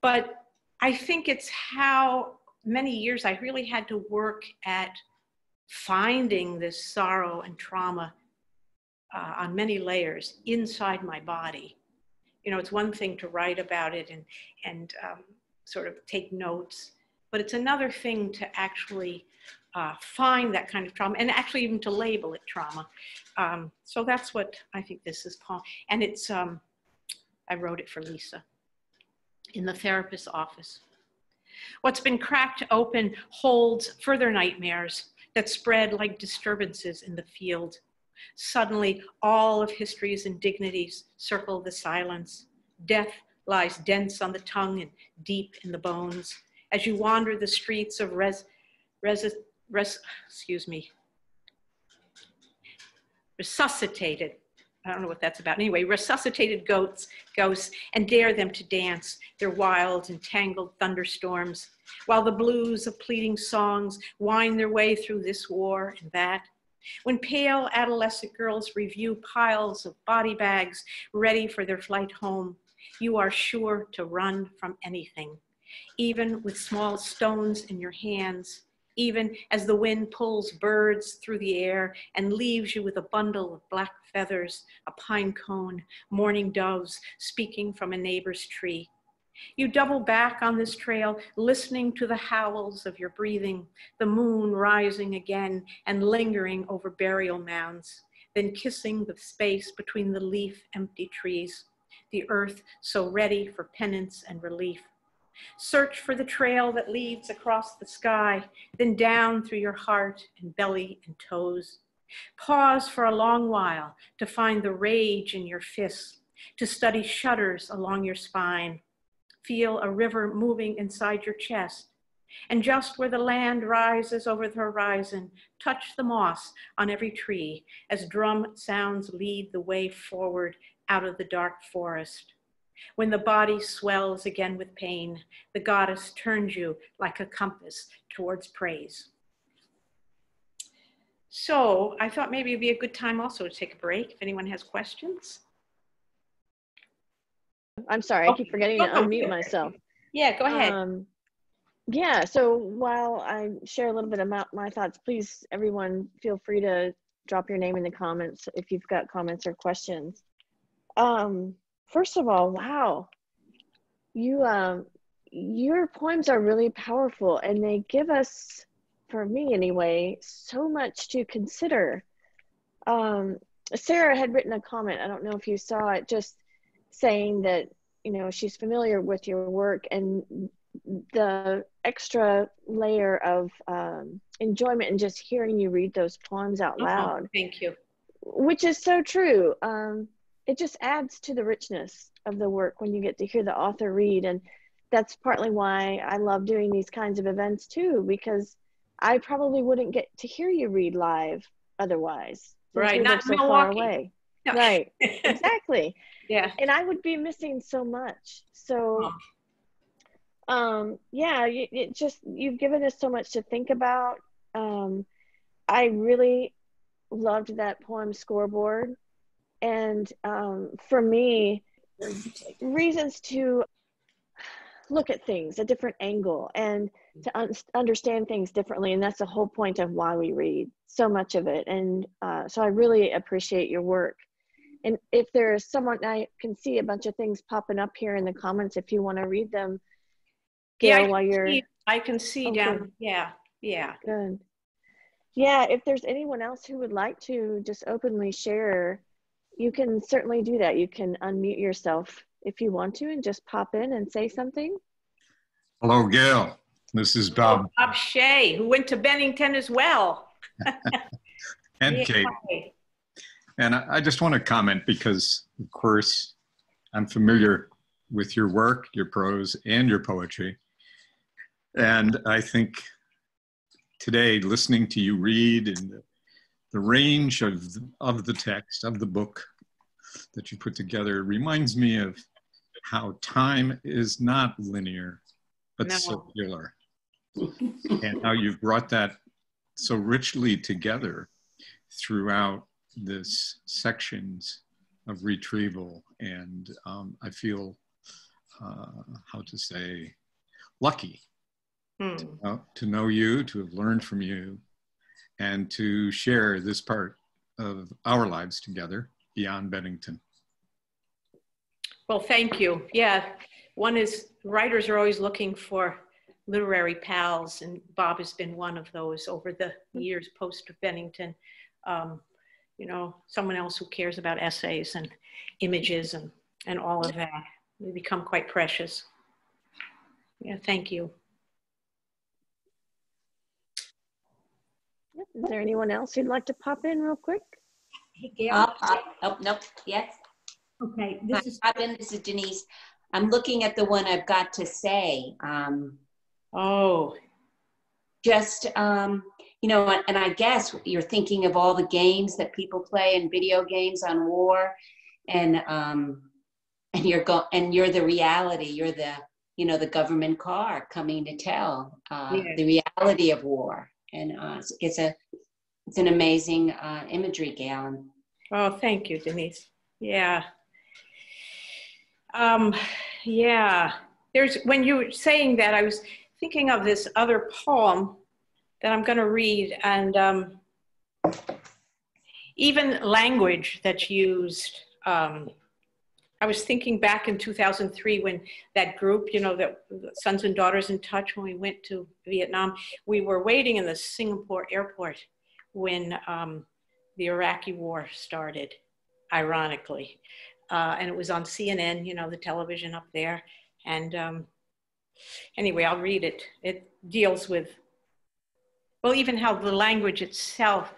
but I think it's how many years I really had to work at finding this sorrow and trauma uh, on many layers inside my body. You know, it's one thing to write about it and, and um, sort of take notes, but it's another thing to actually uh, find that kind of trauma and actually even to label it trauma. Um, so that's what I think this is called. And it's, um, I wrote it for Lisa in the therapist's office. What's been cracked open holds further nightmares that spread like disturbances in the field. Suddenly, all of history's indignities circle the silence. Death lies dense on the tongue and deep in the bones. As you wander the streets of res, res, res excuse me, resuscitated I don't know what that's about. Anyway, resuscitated goats, ghosts, and dare them to dance their wild and tangled thunderstorms, while the blues of pleading songs wind their way through this war and that. When pale adolescent girls review piles of body bags ready for their flight home, you are sure to run from anything, even with small stones in your hands even as the wind pulls birds through the air and leaves you with a bundle of black feathers, a pine cone, mourning doves speaking from a neighbor's tree. You double back on this trail, listening to the howls of your breathing, the moon rising again and lingering over burial mounds, then kissing the space between the leaf empty trees, the earth so ready for penance and relief. Search for the trail that leads across the sky, then down through your heart and belly and toes. Pause for a long while to find the rage in your fists, to study shudders along your spine. Feel a river moving inside your chest. And just where the land rises over the horizon, touch the moss on every tree as drum sounds lead the way forward out of the dark forest. When the body swells again with pain, the goddess turns you like a compass towards praise. So I thought maybe it'd be a good time also to take a break if anyone has questions. I'm sorry, I keep forgetting to unmute myself. Yeah, go ahead. Um, yeah, so while I share a little bit about my thoughts, please, everyone, feel free to drop your name in the comments if you've got comments or questions. Um, first of all, wow, you um, your poems are really powerful, and they give us, for me anyway, so much to consider. Um, Sarah had written a comment. I don't know if you saw it, just saying that you know she's familiar with your work and the extra layer of um, enjoyment and just hearing you read those poems out loud. Oh, thank you. Which is so true. Um, it just adds to the richness of the work when you get to hear the author read and that's partly why I love doing these kinds of events too because I probably wouldn't get to hear you read live otherwise. Right, not so Milwaukee. far away. No. Right, exactly. yeah, and I would be missing so much. So, oh. um, yeah, it, it just you've given us so much to think about. Um, I really loved that poem scoreboard and um, for me reasons to look at things a different angle and to un- understand things differently. And that's the whole point of why we read so much of it. And uh, so i really appreciate your work. And if there's someone i can see a bunch of things popping up here in the comments if you want to read them Gail, yeah, while you're see, i can see okay. down yeah yeah. Good. Yeah if there's anyone else who would like to just openly share you can certainly do that. You can unmute yourself if you want to and just pop in and say something. Hello, Gail. This is Bob. Oh, Bob Shea, who went to Bennington as well. and Kate. And I just want to comment because, of course, I'm familiar with your work, your prose, and your poetry. And I think today, listening to you read and the range of, of the text, of the book, that you put together reminds me of how time is not linear, but No. circular. and how you've brought that so richly together throughout this sections of retrieval. And um, I feel, uh, how to say, lucky Hmm. uh, to know you, to have learned from you, and to share this part of our lives together beyond Bennington. Well, thank you. Yeah, one is writers are always looking for literary pals, and Bob has been one of those over the years post Bennington. Um, you know, someone else who cares about essays and images and, and all of that. They become quite precious. Yeah, thank you. Yep. Is there anyone else who'd like to pop in real quick? Hey, Gail. I'll pop, oh, nope, yes. Okay, this is, I've been, this is Denise. I'm looking at the one I've got to say. Um, Oh, just, um, you know, and I guess you're thinking of all the games that people play and video games on war and, um, and you're go, and you're the reality, you're the, you know, the government car coming to tell, uh, Yeah. the reality of war. And, uh, it's- it's a, it's an amazing, uh, imagery, Gail. oh, thank you, Denise. Yeah. Um, yeah, there's, when you were saying that, I was thinking of this other poem that I'm going to read, and um, even language that's used. Um, I was thinking back in 2003 when that group, you know, that Sons and Daughters in Touch, when we went to Vietnam, we were waiting in the Singapore airport when um, the Iraqi war started, ironically. Uh, and it was on CNN, you know, the television up there. And um, anyway, I'll read it. It deals with, well, even how the language itself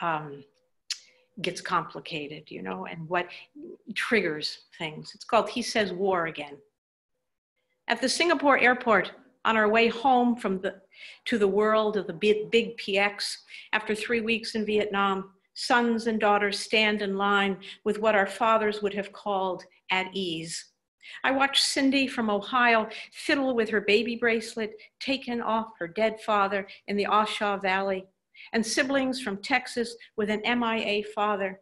um, gets complicated, you know, and what triggers things. It's called He Says War Again. At the Singapore airport, on our way home from the, to the world of the big, big PX, after three weeks in Vietnam, sons and daughters stand in line with what our fathers would have called at ease. I watched Cindy from Ohio fiddle with her baby bracelet taken off her dead father in the A Shau Valley, and siblings from Texas with an MIA father.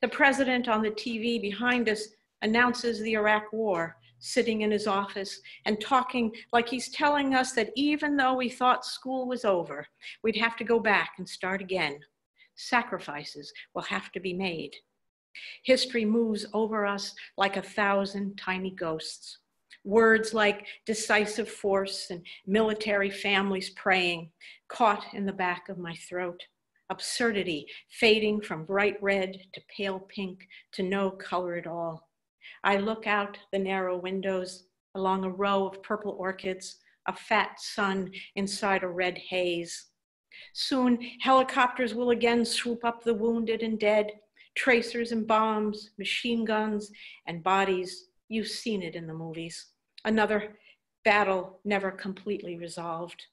The president on the TV behind us announces the Iraq War, sitting in his office and talking like he's telling us that even though we thought school was over, we'd have to go back and start again. Sacrifices will have to be made. History moves over us like a thousand tiny ghosts. Words like decisive force and military families praying, caught in the back of my throat. Absurdity fading from bright red to pale pink to no color at all. I look out the narrow windows along a row of purple orchids, a fat sun inside a red haze. Soon, helicopters will again swoop up the wounded and dead, tracers and bombs, machine guns and bodies. You've seen it in the movies. Another battle never completely resolved.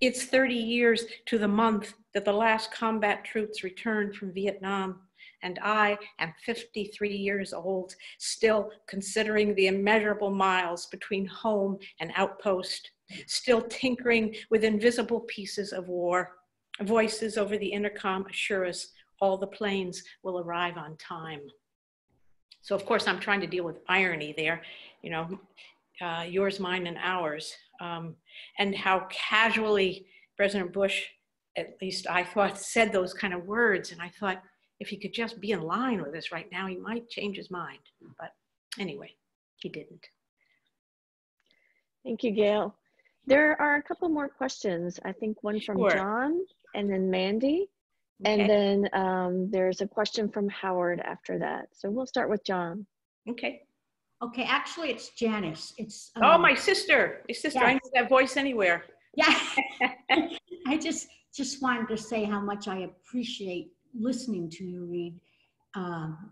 It's 30 years to the month that the last combat troops returned from Vietnam, and I am 53 years old, still considering the immeasurable miles between home and outpost, still tinkering with invisible pieces of war. Voices over the intercom assure us all the planes will arrive on time. So, of course, I'm trying to deal with irony there, you know, uh, yours, mine, and ours, um, and how casually President Bush, at least I thought, said those kind of words. And I thought, if he could just be in line with us right now, he might change his mind. But anyway, he didn't. Thank you, Gail. There are a couple more questions. I think one from Sure. John and then Mandy. Okay. And then um, there's a question from Howard after that. So we'll start with John. okay. okay, actually, it's Janice. It's. Oh, um, my sister, my sister, I yes. know that voice anywhere. Yeah. I just, just wanted to say how much I appreciate listening to you read. Um,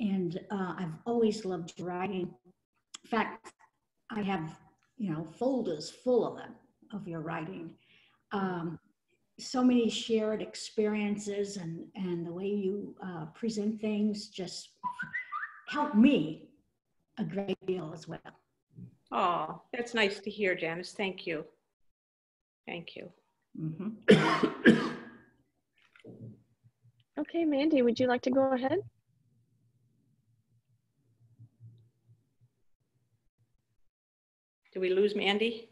and uh, I've always loved writing. In fact, I have, you know, folders full of them, of your writing. Um, so many shared experiences and, and the way you uh, present things just help me a great deal as well. Oh, that's nice to hear, Janice. Thank you. Thank you. Mhm. Okay, Mandy, would you like to go ahead? Do we lose Mandy?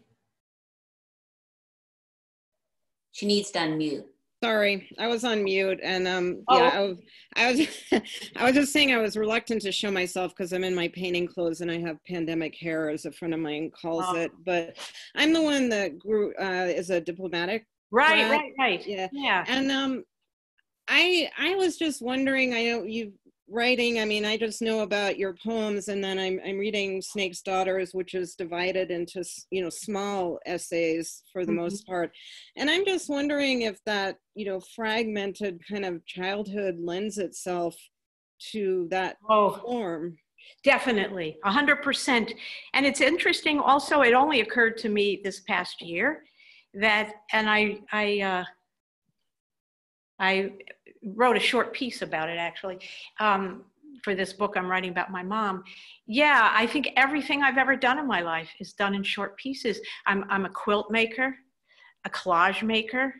She needs to unmute. Sorry, I was on mute, and um, Oh. yeah, I was, I was, I was just saying I was reluctant to show myself because I'm in my painting clothes and I have pandemic hair, as a friend of mine calls Oh. it. But I'm the one that grew uh, is a diplomatic, Right, Right. right, right. yeah, Yeah. and um, I, I was just wondering. I know you writing. I mean, I just know about your poems, and then I'm, I'm reading Snake's Daughters, which is divided into, you know, small essays for the Mhm. most part. And I'm just wondering if that, you know, fragmented kind of childhood lends itself to that Oh, form. definitely. A hundred percent. And it's interesting also, it only occurred to me this past year that, and I, I, uh, I wrote a short piece about it actually um, for this book I'm writing about my mom. Yeah, I think everything I've ever done in my life is done in short pieces. I'm, I'm a quilt maker, a collage maker.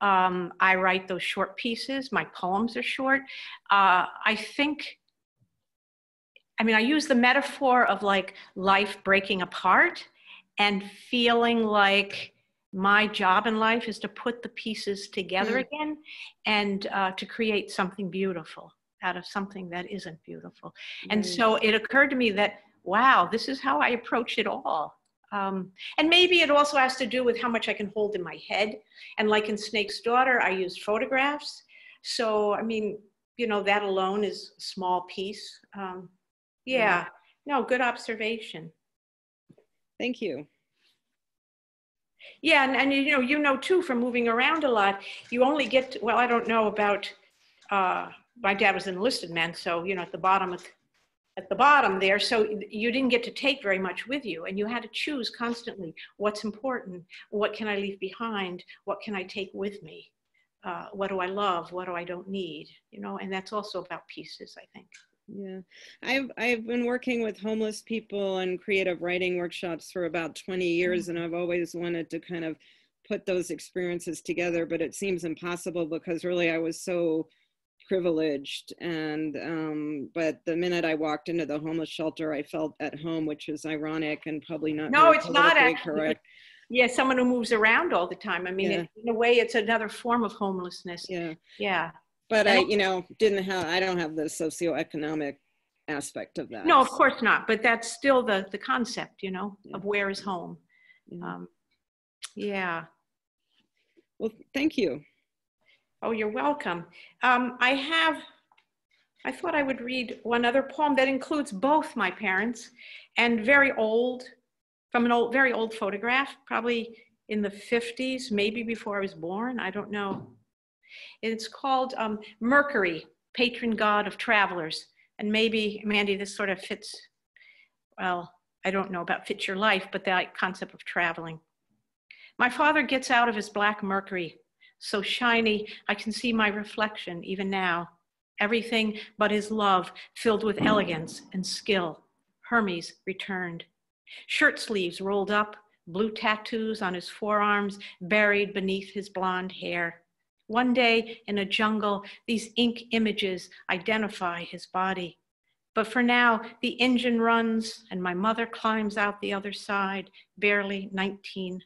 Um, I write those short pieces. My poems are short. Uh, I think, I mean, I use the metaphor of like life breaking apart and feeling like my job in life is to put the pieces together Mm. again and uh, to create something beautiful out of something that isn't beautiful. And so it occurred to me that, wow, this is how I approach it all. Um, and maybe it also has to do with how much I can hold in my head. And like in Snake's Daughter, I used photographs. So, I mean, you know, that alone is a small piece. Um, yeah, no, good observation. Thank you. Yeah, and, and you know, you know too from moving around a lot, you only get, to- well, I don't know about, uh, my dad was an enlisted man, so, you know, at the bottom of, at the bottom there, so you didn't get to take very much with you, and you had to choose constantly what's important, what can I leave behind, what can I take with me, uh, what do I love, what do I don't need, you know, and that's also about pieces, I think. Yeah, I've I've been working with homeless people and creative writing workshops for about 20 years, and I've always wanted to kind of put those experiences together, but it seems impossible because really I was so privileged and um but the minute i walked into the homeless shelter i felt at home which is ironic and probably not No, it's not actually. correct Yeah, someone who moves around all the time. I mean, Yeah. it, in a way, it's another form of homelessness. yeah Yeah. But i you know didn't have i don't have the socioeconomic aspect of that No, of course not. But that's still the the concept, you know, Yeah. of where is home. Yeah. Um, yeah. well thank you Oh, you're welcome. Um, I have. I thought I would read one other poem that includes both my parents and very old, from an old, very old photograph, probably in the 50s, maybe before I was born. I don't know. It's called um, Mercury, patron god of travelers. And maybe, Mandy, this sort of fits, well, I don't know about fits your life, but that concept of traveling. My father gets out of his black Mercury, so shiny I can see my reflection even now. Everything but his love filled with elegance and skill. Hermes returned. Shirt sleeves rolled up, blue tattoos on his forearms buried beneath his blonde hair. One day in a jungle, these ink images identify his body. But for now, the engine runs and my mother climbs out the other side, barely 19.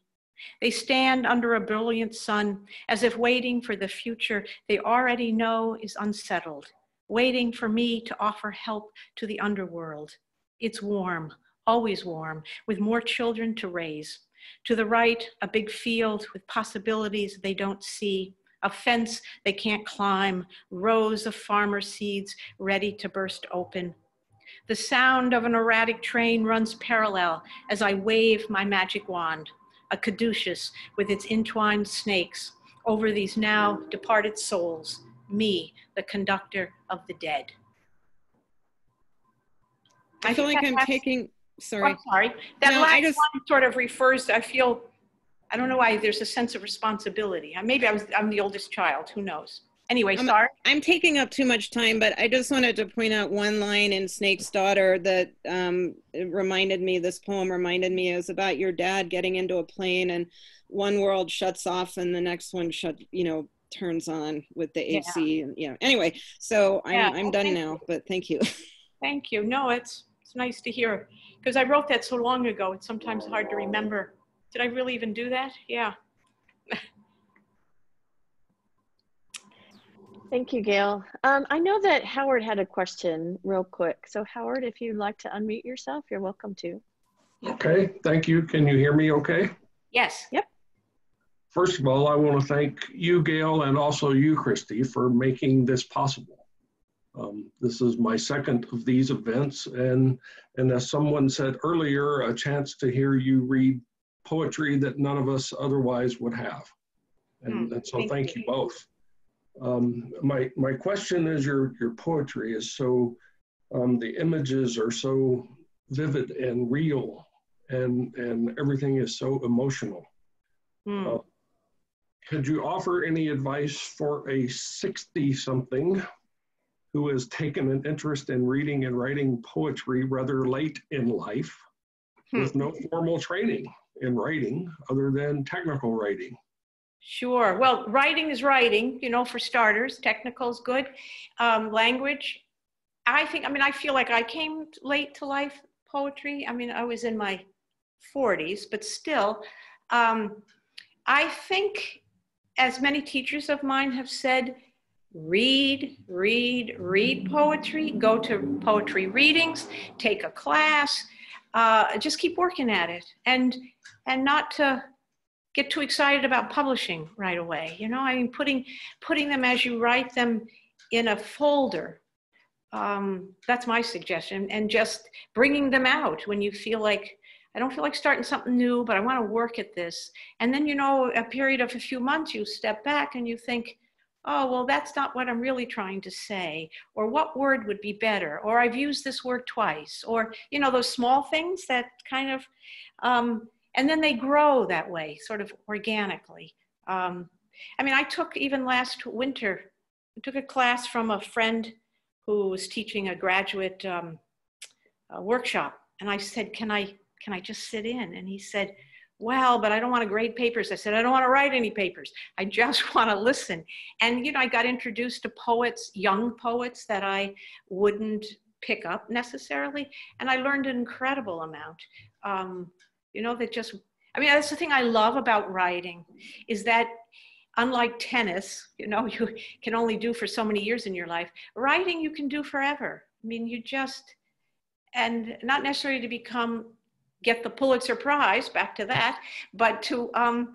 They stand under a brilliant sun as if waiting for the future they already know is unsettled, waiting for me to offer help to the underworld. It's warm, always warm, with more children to raise. To the right, a big field with possibilities they don't see, a fence they can't climb, rows of farmer seeds ready to burst open. The sound of an erratic train runs parallel as I wave my magic wand, a caduceus with its entwined snakes over these now departed souls, me, the conductor of the dead. i feel think like i'm taking Oh, sorry I'm sorry. That No, last I just- one sort of refers, I feel, I don't know why there's a sense of responsibility. Uh, Maybe I was, I'm the oldest child, who knows? Anyway, Um, sorry. I'm taking up too much time, but I just wanted to point out one line in Snake's Daughter that um, reminded me, this poem reminded me, is about your dad getting into a plane and one world shuts off and the next one shut, you know, turns on with the Yeah. AC. And, you know, anyway, so I'm, Yeah, I'm well, done now, but thank you. Thank you. No, it's, it's nice to hear, because I wrote that so long ago, it's sometimes hard to remember. Did I really even do that? Yeah. Thank you, Gail. Um, I know that Howard had a question real quick. So Howard, if you'd like to unmute yourself, you're welcome to. Okay, thank you. Can you hear me okay? Yes. Yep. First of all, I want to thank you, Gail, and also you, Christy, for making this possible. Um, this is my second of these events, and, and as someone said earlier, a chance to hear you read poetry that none of us otherwise would have. And, Hmm, and so thank thank you. you both. Um, my, my question is your, your poetry is so, um, the images are so vivid and real and, and everything is so emotional. Hmm. Uh, Could you offer any advice for a 60 something who has taken an interest in reading and writing poetry rather late in life with no formal training in writing other than technical writing? Sure. Well, writing is writing, you know, for starters. Technical is good. Um, language, I think, I mean, I feel like I came late to life poetry. I mean, I was in my 40s, but still, um, I think, as many teachers of mine have said, read, read, read poetry, go to poetry readings, take a class, uh, just keep working at it, and and not to get too excited about publishing right away. You know, I mean, putting putting them as you write them in a folder. Um, that's my suggestion, and just bringing them out when you feel like I don't feel like starting something new, but I want to work at this. And then, you know, a period of a few months, you step back and you think, oh, well, that's not what I'm really trying to say, or what word would be better, or I've used this word twice, or, you know, those small things that kind of, um, and then they grow that way, sort of organically. Um, I mean, I took even last winter, I took a class from a friend who was teaching a graduate um, uh workshop, and I said, "Can I can I just sit in?" And he said, "Well, but I don't want to grade papers." I said, "I don't want to write any papers. I just want to listen." And you know, I got introduced to poets, young poets that I wouldn't pick up necessarily, and I learned an incredible amount. Um, you know, that just I mean, that's the thing I love about writing is that unlike tennis, you know, you can only do for so many years in your life, writing you can do forever. I mean, you just, and not necessarily to become, get the Pulitzer Prize, back to that, but to, um,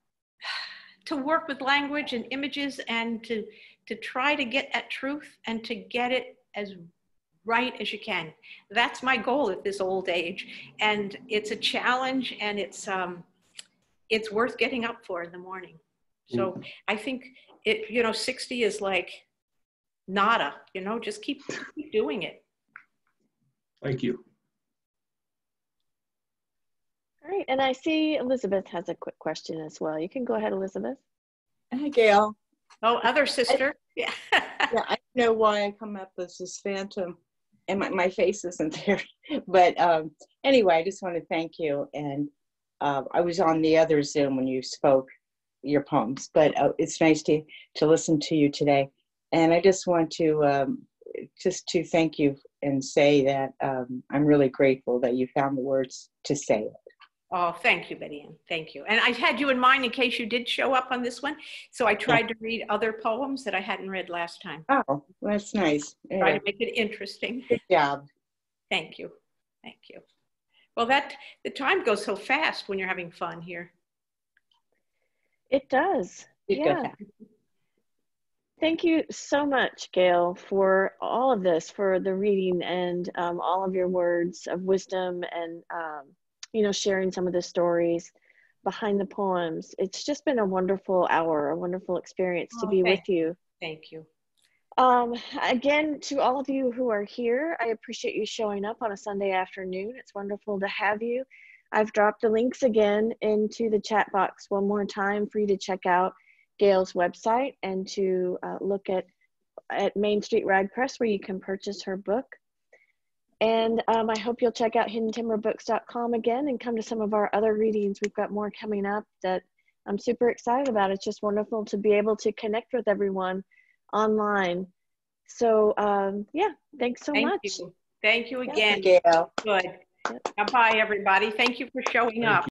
to work with language and images and to, to try to get at truth and to get it as right as you can. That's my goal at this old age. And it's a challenge and it's, um, it's worth getting up for in the morning. So I think it, you know, 60 is like nada, you know, just keep, keep doing it. Thank you. All right, and I see Elizabeth has a quick question as well. You can go ahead, Elizabeth. Hi, Gail. Oh, other sister. Yeah. Yeah, I don't know why I come up as this phantom and my, my face isn't there. But um, anyway, I just want to thank you. And uh, I was on the other Zoom when you spoke your poems, but uh, it's nice to, to listen to you today. And I just want to um, just to thank you and say that um, I'm really grateful that you found the words to say it. Oh, thank you, Betty Ann. Thank you. And I had you in mind in case you did show up on this one. So I tried to read other poems that I hadn't read last time. Oh, that's nice. Try to make it interesting. good job. Thank you. Thank you. Well, that the time goes so fast when you're having fun here. It does. You go Yeah. back. Thank you so much, Gail, for all of this, for the reading and um, all of your words of wisdom and, um, you know, sharing some of the stories behind the poems. It's just been a wonderful hour, a wonderful experience to be with you. Thank you. Um, again, to all of you who are here, I appreciate you showing up on a Sunday afternoon. It's wonderful to have you. I've dropped the links again into the chat box one more time for you to check out Gail's website and to uh, look at, at Main Street Rag Press where you can purchase her book. And um, I hope you'll check out hiddentimberbooks.com again and come to some of our other readings. We've got more coming up that I'm super excited about. It's just wonderful to be able to connect with everyone online. So um, yeah, thanks so Thank much. you. Thank you Thank again. you, Gail. Good. Bye, everybody. Thank you for showing Thank up.